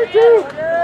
Number two.